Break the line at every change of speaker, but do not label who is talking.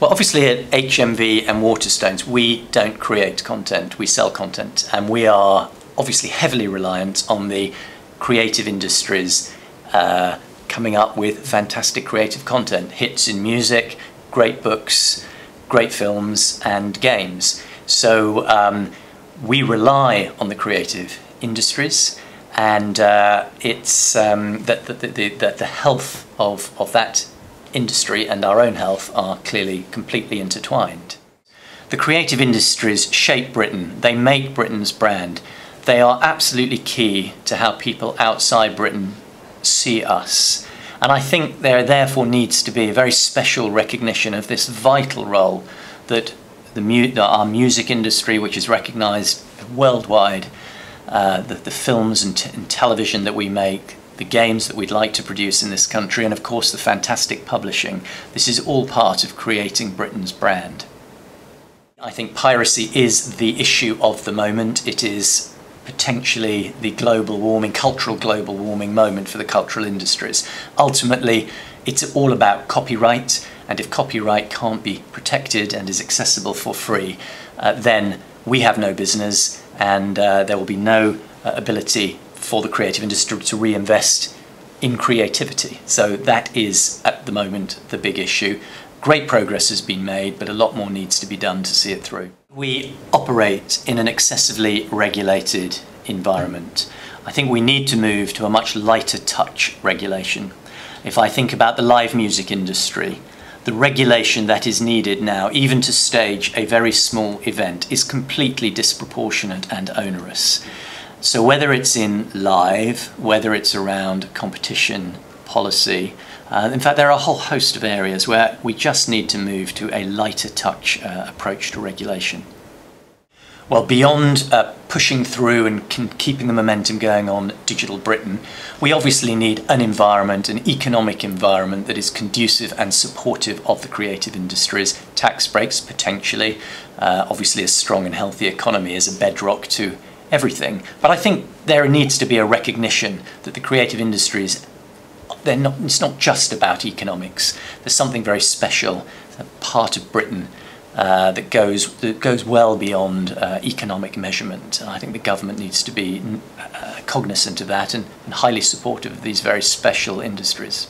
Well, obviously at HMV and Waterstones, we don't create content, we sell content, and we are obviously heavily reliant on the creative industries uh, coming up with fantastic creative content, hits in music, great books, great films, and games. So um, we rely on the creative industries, and uh, it's um, that the, the, the, the health of, of that industry and our own health are clearly completely intertwined. The creative industries shape Britain, they make Britain's brand. They are absolutely key to how people outside Britain see us. And I think there therefore needs to be a very special recognition of this vital role that the mu our music industry, which is recognised worldwide, uh, the, the, films and, and television that we make, the games that we'd like to produce in this country, and of course the fantastic publishing. This is all part of creating Britain's brand. I think piracy is the issue of the moment. It is potentially the global warming, cultural global warming moment for the cultural industries. Ultimately, it's all about copyright, and if copyright can't be protected and is accessible for free, uh, then we have no business and uh, there will be no uh, ability for the creative industry to reinvest in creativity. So that is, at the moment, the big issue. Great progress has been made, but a lot more needs to be done to see it through. We operate in an excessively regulated environment. I think we need to move to a much lighter touch regulation. If I think about the live music industry, the regulation that is needed now, even to stage a very small event, is completely disproportionate and onerous. So whether it's in live, whether it's around competition policy, uh, in fact, there are a whole host of areas where we just need to move to a lighter touch uh, approach to regulation. Well, beyond uh, pushing through and keeping the momentum going on Digital Britain, we obviously need an environment, an economic environment that is conducive and supportive of the creative industries. Tax breaks, potentially. Uh, obviously, a strong and healthy economy is a bedrock to everything. But I think there needs to be a recognition that the creative industries, they're not, it's not just about economics. There's something very special, a part of Britain uh, that goes that goes well beyond uh, economic measurement. And I think the government needs to be uh, cognizant of that and, and highly supportive of these very special industries.